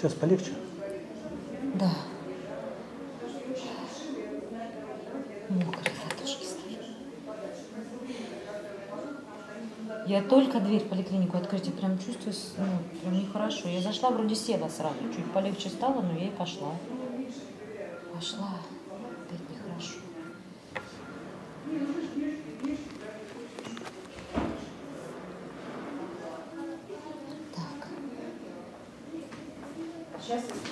Сейчас полегче? Да. Мокрые ладошки стали. Я только дверь в поликлинику открыть, и прям чувствую, ну, прям нехорошо. Я зашла, вроде села сразу, чуть полегче стало, но я и пошла. Пошла, опять нехорошо. Так. Сейчас я скажу.